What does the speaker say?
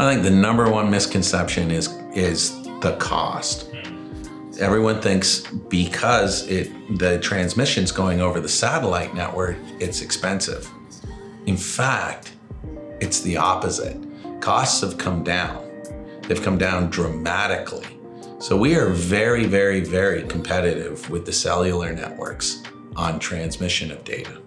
I think the number one misconception is is the cost. Hmm. Everyone thinks because it the transmission's going over the satellite network, it's expensive. In fact, it's the opposite. Costs have come down. They've come down dramatically. So we are very, very, very competitive with the cellular networks on transmission of data.